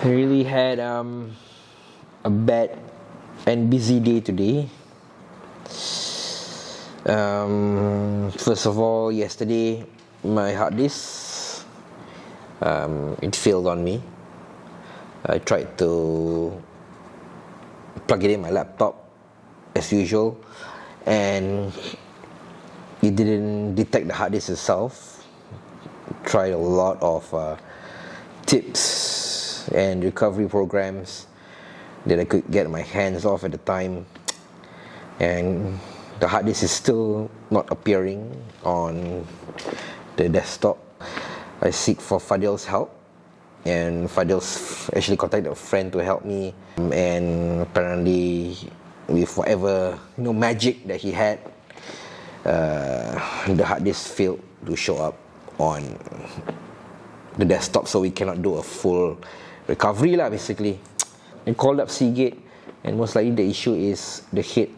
I really had um, a bad and busy day today. Um, first of all, yesterday my hard disk um, it failed on me. I tried to plug it in my laptop as usual, and it didn't detect the hard disk itself. Tried a lot of uh, tips and recovery programs that I could get my hands off at the time, and the hard disk is still not appearing on the desktop. I seek for Fadil's help, and Fadil's actually contacted a friend to help me, and apparently, with whatever you know magic that he had, uh, the hard disk failed to show up on the desktop, so we cannot do a full recovery lah. Basically, I called up Seagate, and most likely the issue is the head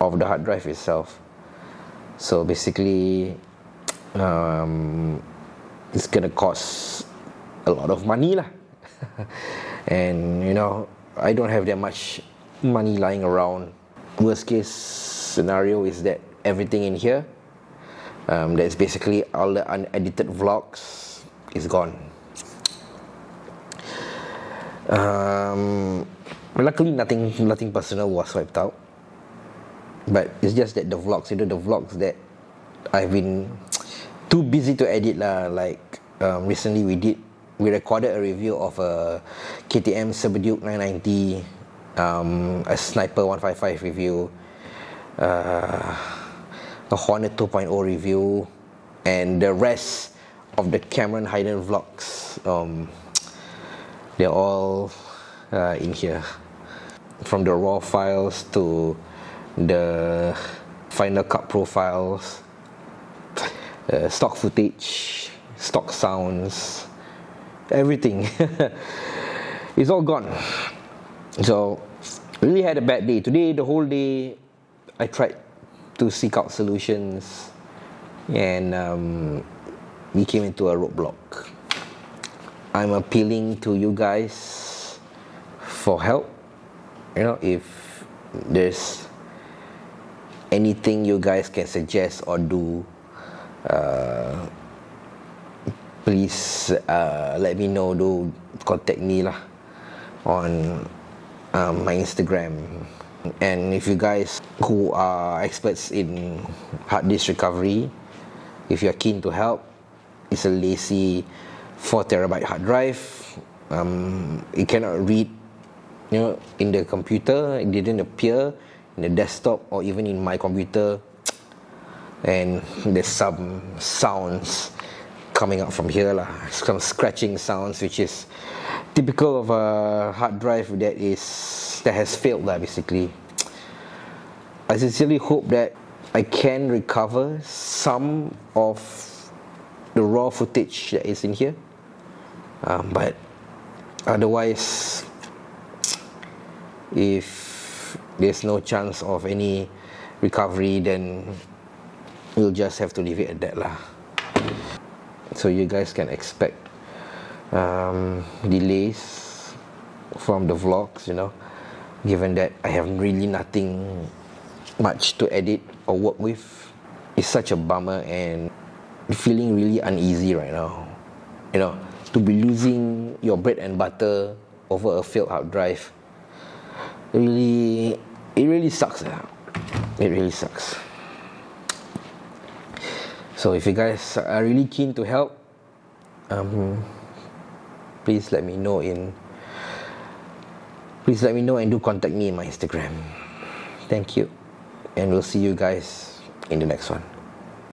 of the hard drive itself. So basically, um, it's gonna cost a lot of money lah. and you know, I don't have that much money lying around. Worst case scenario is that everything in here, um, that's basically all the unedited vlogs, is gone. Um, luckily, nothing, nothing personal was wiped out. But it's just that the vlogs, you know, the vlogs that I've been too busy to edit lah. Like um, recently, we did, we recorded a review of a KTM Cyberduke 990, um, a Sniper 155 review, uh, a Hornet 2.0 review, and the rest of the Cameron Highland vlogs. Um, they're all uh, in here, from the raw files to the Final Cut profiles, uh, stock footage, stock sounds, everything. it's all gone. So, really had a bad day. Today, the whole day, I tried to seek out solutions and um, we came into a roadblock. I'm appealing to you guys for help. You know, if there's anything you guys can suggest or do, uh, please uh, let me know. Do contact me lah on um, my Instagram. And if you guys who are experts in hard disk recovery, if you're keen to help, it's a LaCie 4 terabyte hard drive. Um, it cannot read you know, in the computer, it didn't appear in the desktop or even in my computer. And there's some sounds coming out from here, lah. some scratching sounds, which is typical of a hard drive that is that has failed, lah, basically. I sincerely hope that I can recover some of the raw footage that is in here, um, but otherwise if there's no chance of any recovery then we'll just have to leave it at that lah. So you guys can expect um, delays from the vlogs you know given that I have really nothing much to edit or work with. It's such a bummer and feeling really uneasy right now. You know to be losing your bread and butter over a failed hard drive really it really sucks it really sucks. So if you guys are really keen to help um, please let me know in please let me know and do contact me in my instagram. Thank you and we'll see you guys in the next one